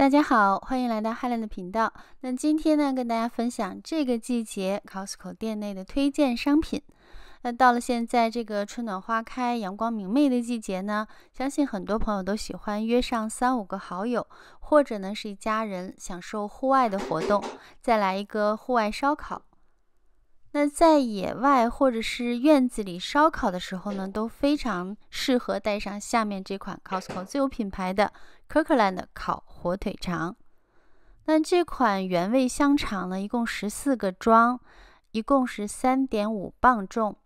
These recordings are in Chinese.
大家好，欢迎来到 Helen 的频道。那今天呢，跟大家分享这个季节 Costco 店内的推荐商品。那到了现在这个春暖花开、阳光明媚的季节呢，相信很多朋友都喜欢约上三五个好友，或者呢是一家人，享受户外的活动，再来一个户外烧烤。那在野外或者是院子里烧烤的时候呢，都非常适合带上下面这款 Costco 自有品牌的 Kirkland 烤火腿肠。那这款原味香肠呢，一共十四个装，一共是三点五磅重。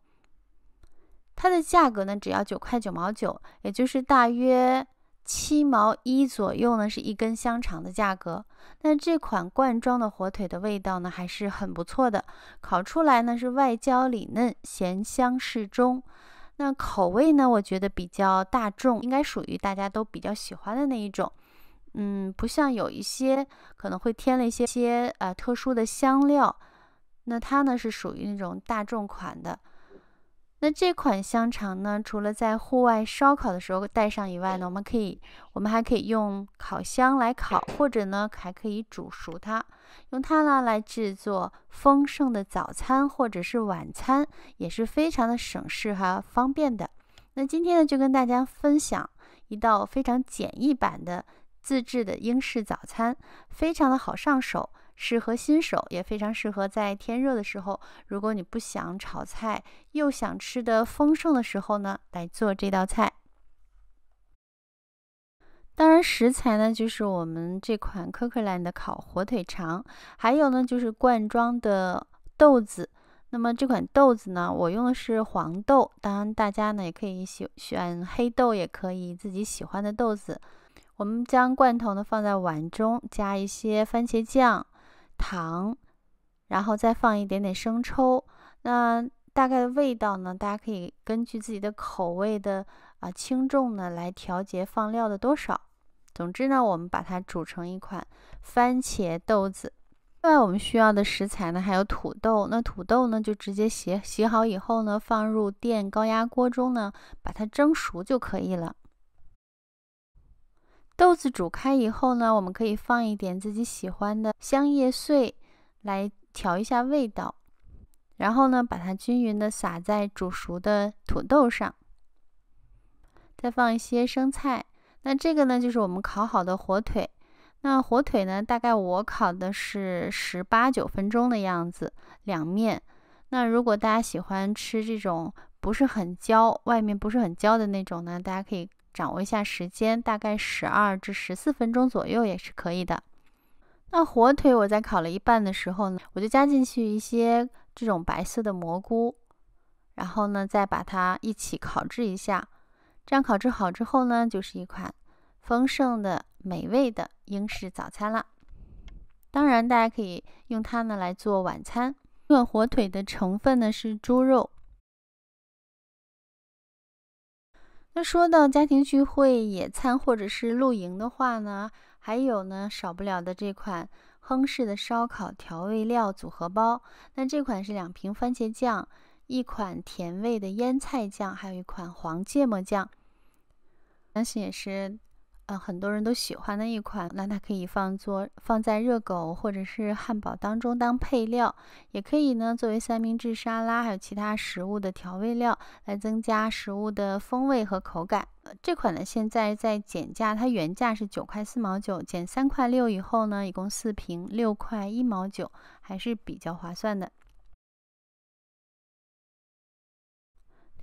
它的价格呢，只要九块九毛九，也就是大约。七毛一左右呢，是一根香肠的价格。那这款罐装的火腿的味道呢，还是很不错的。烤出来呢是外焦里嫩，咸香适中。那口味呢，我觉得比较大众，应该属于大家都比较喜欢的那一种。嗯，不像有一些可能会添了一些些呃特殊的香料。那它呢是属于那种大众款的。那这款香肠呢，除了在户外烧烤的时候带上以外呢，我们可以，我们还可以用烤箱来烤，或者呢还可以煮熟它，用它呢来制作丰盛的早餐或者是晚餐，也是非常的省事和方便的。那今天呢就跟大家分享一道非常简易版的自制的英式早餐，非常的好上手。适合新手，也非常适合在天热的时候，如果你不想炒菜，又想吃的丰盛的时候呢，来做这道菜。当然，食材呢就是我们这款 Kirkland 的烤火腿肠，还有呢就是罐装的豆子。那么这款豆子呢，我用的是黄豆，当然大家呢也可以选选黑豆，也可以自己喜欢的豆子。我们将罐头呢放在碗中，加一些番茄酱。糖，然后再放一点点生抽。那大概的味道呢？大家可以根据自己的口味的啊轻重呢来调节放料的多少。总之呢，我们把它煮成一款番茄豆子。另外，我们需要的食材呢还有土豆。那土豆呢就直接洗洗好以后呢，放入电高压锅中呢，把它蒸熟就可以了。豆子煮开以后呢，我们可以放一点自己喜欢的香叶碎来调一下味道，然后呢，把它均匀的撒在煮熟的土豆上，再放一些生菜。那这个呢，就是我们烤好的火腿。那火腿呢，大概我烤的是十八九分钟的样子，两面。那如果大家喜欢吃这种不是很焦，外面不是很焦的那种呢，大家可以。掌握一下时间，大概十二至十四分钟左右也是可以的。那火腿我在烤了一半的时候呢，我就加进去一些这种白色的蘑菇，然后呢再把它一起烤制一下。这样烤制好之后呢，就是一款丰盛的、美味的英式早餐了。当然，大家可以用它呢来做晚餐。这款火腿的成分呢是猪肉。那说到家庭聚会、野餐或者是露营的话呢，还有呢少不了的这款亨氏的烧烤调味料组合包。那这款是两瓶番茄酱，一款甜味的腌菜酱，还有一款黄芥末酱，相信也是。呃，很多人都喜欢的一款，那它可以放做放在热狗或者是汉堡当中当配料，也可以呢作为三明治、沙拉还有其他食物的调味料，来增加食物的风味和口感。这款呢现在在减价，它原价是九块四毛九，减三块六以后呢，一共四瓶六块一毛九，还是比较划算的。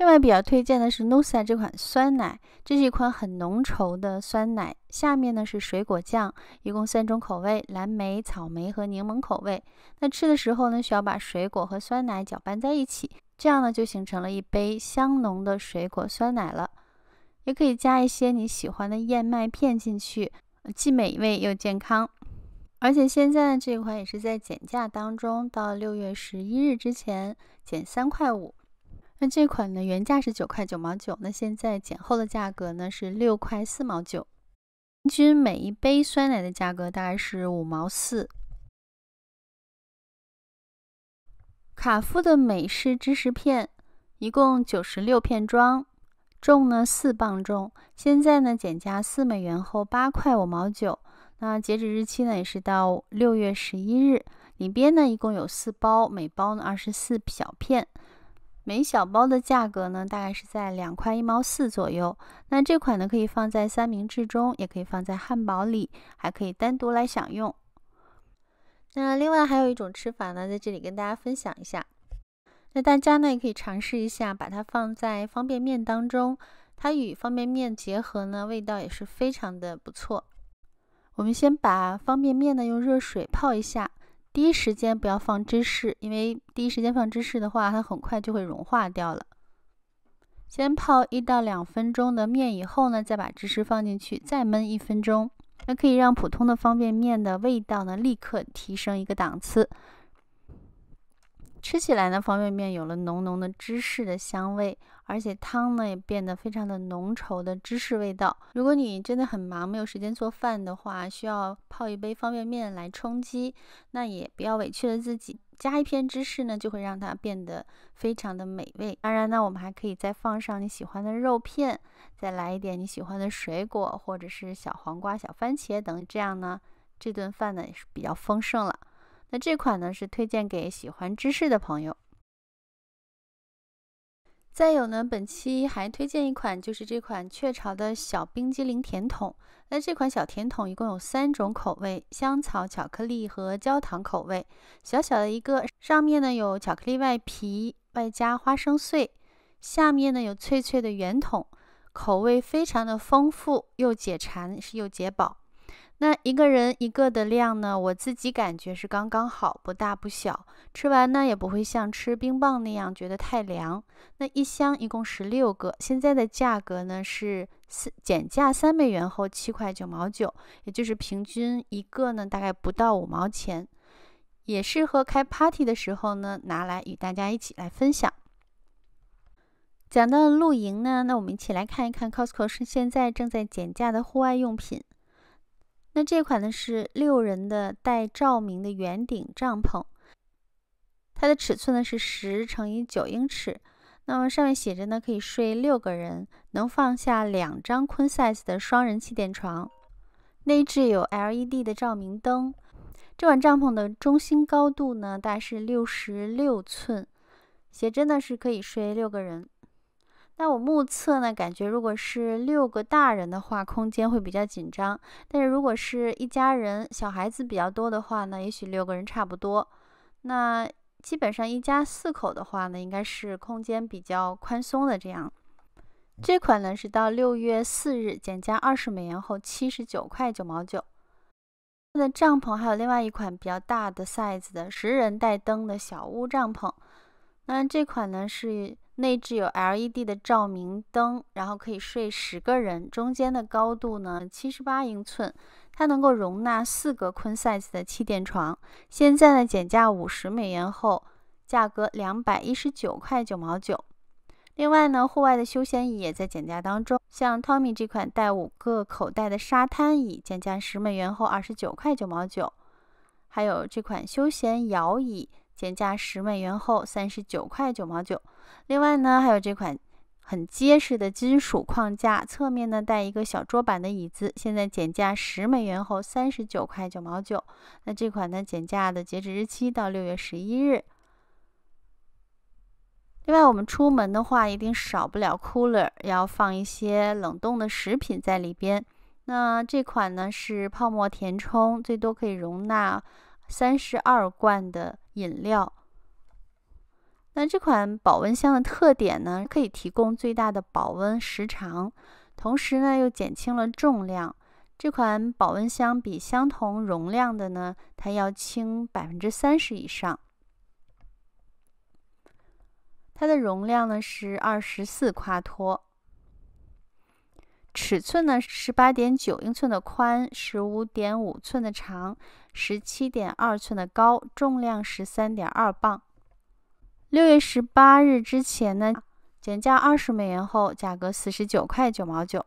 另外比较推荐的是 Nusa 这款酸奶，这是一款很浓稠的酸奶。下面呢是水果酱，一共三种口味：蓝莓、草莓和柠檬口味。那吃的时候呢，需要把水果和酸奶搅拌在一起，这样呢就形成了一杯香浓的水果酸奶了。也可以加一些你喜欢的燕麦片进去，既美味又健康。而且现在这款也是在减价当中，到六月十一日之前减三块五。那这款呢，原价是九块九毛九，那现在减后的价格呢是六块四毛九，平均每一杯酸奶的价格大概是五毛四。卡夫的美式芝士片一共九十六片装，重呢四磅重，现在呢减价四美元后八块五毛九。那截止日期呢也是到六月十一日。里边呢一共有四包，每包呢二十四小片，每小包的价格呢大概是在两块一毛四左右。那这款呢可以放在三明治中，也可以放在汉堡里，还可以单独来享用。那另外还有一种吃法呢，在这里跟大家分享一下。那大家呢也可以尝试一下，把它放在方便面当中，它与方便面结合呢，味道也是非常的不错。我们先把方便面呢用热水泡一下，第一时间不要放芝士，因为第一时间放芝士的话，它很快就会融化掉了。先泡一到两分钟的面以后呢，再把芝士放进去，再焖一分钟，那可以让普通的方便面的味道呢立刻提升一个档次。吃起来呢，方便面有了浓浓的芝士的香味，而且汤呢也变得非常的浓稠的芝士味道。如果你真的很忙，没有时间做饭的话，需要泡一杯方便面来充饥，那也不要委屈了自己，加一片芝士呢，就会让它变得非常的美味。当然呢，我们还可以再放上你喜欢的肉片，再来一点你喜欢的水果，或者是小黄瓜、小番茄等，这样呢，这顿饭呢也是比较丰盛了。那这款呢是推荐给喜欢芝士的朋友。再有呢，本期还推荐一款，就是这款雀巢的小冰激凌甜筒。那这款小甜筒一共有三种口味：香草、巧克力和焦糖口味。小小的一个，上面呢有巧克力外皮，外加花生碎，下面呢有脆脆的圆筒，口味非常的丰富，又解馋是又解饱。那一个人一个的量呢？我自己感觉是刚刚好，不大不小。吃完呢也不会像吃冰棒那样觉得太凉。那一箱一共十六个，现在的价格呢是四减价三美元后七块九毛九，也就是平均一个呢大概不到五毛钱，也适合开 party 的时候呢拿来与大家一起来分享。讲到露营呢，那我们一起来看一看 Costco 是现在正在减价的户外用品。那这款呢是六人的带照明的圆顶帐篷，它的尺寸呢是十乘以九英尺，那么上面写着呢可以睡六个人，能放下两张 queen size 的双人气垫床，内置有 LED 的照明灯。这款帐篷的中心高度呢大概是六十六寸，写真呢是可以睡六个人。那我目测呢，感觉如果是六个大人的话，空间会比较紧张；但是如果是一家人，小孩子比较多的话呢，也许六个人差不多。那基本上一家四口的话呢，应该是空间比较宽松的这样。这款呢是到六月四日减价二十美元后七十九块九毛九。它的帐篷还有另外一款比较大的 size 的十人带灯的小屋帐篷。那这款呢是。内置有 LED 的照明灯，然后可以睡十个人。中间的高度呢，七十八英寸，它能够容纳四个 queen size 的气垫床。现在呢，减价五十美元后，价格两百一十九块九毛九。另外呢，户外的休闲椅也在减价当中，像 Tommy 这款带五个口袋的沙滩椅，减价十美元后二十九块九毛九。还有这款休闲摇椅。减价十美元后三十九块九毛九。另外呢，还有这款很结实的金属框架，侧面呢带一个小桌板的椅子，现在减价十美元后三十九块九毛九。那这款呢，减价的截止日期到六月十一日。另外，我们出门的话，一定少不了 cooler，要放一些冷冻的食品在里边。那这款呢是泡沫填充，最多可以容纳三十二罐的。饮料。那这款保温箱的特点呢，可以提供最大的保温时长，同时呢又减轻了重量。这款保温箱比相同容量的呢，它要轻百分之三十以上。它的容量呢是二十四夸托，尺寸呢十八点九英寸的宽，十五点五寸的长。十七点二寸的高，重量十三点二磅。六月十八日之前呢，减价二十美元后，价格四十九块九毛九。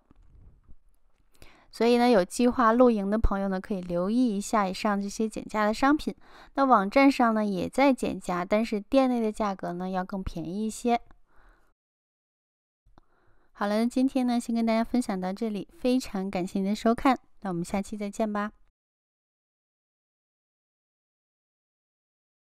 所以呢，有计划露营的朋友呢，可以留意一下以上这些减价的商品。那网站上呢也在减价，但是店内的价格呢要更便宜一些。好了，今天呢先跟大家分享到这里，非常感谢您的收看，那我们下期再见吧。